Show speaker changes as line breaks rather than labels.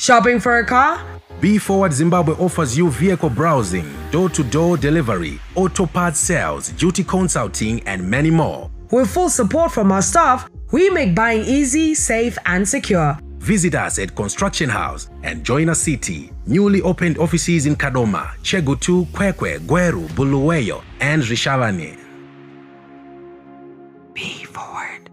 Shopping for a car?
Beforward Zimbabwe offers you vehicle browsing, door-to-door delivery, auto parts sales, duty consulting, and many more.
With full support from our staff, we make buying easy, safe, and secure.
Visit us at Construction House and join us city. Newly opened offices in Kadoma, Chegutu, Kwekwe, Gweru, Bulawayo, and Rishalani. Be forward.